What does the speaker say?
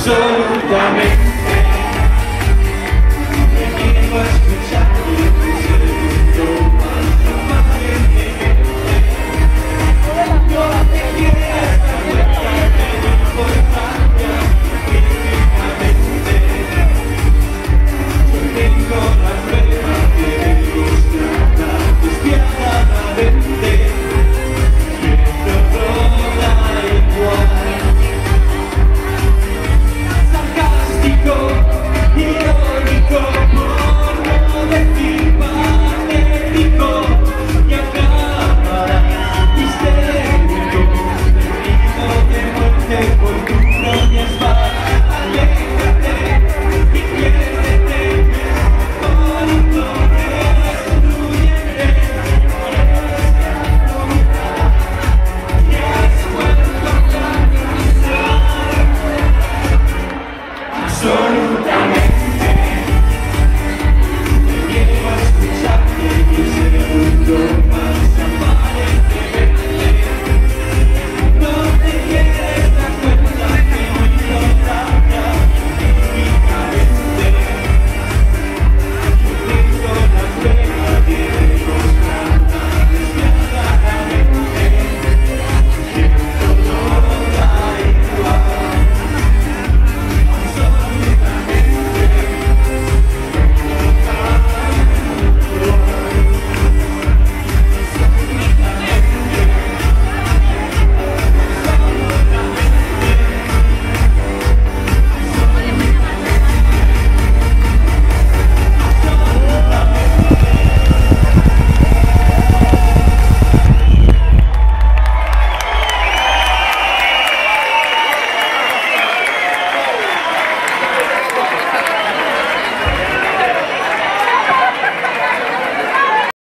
absolutamente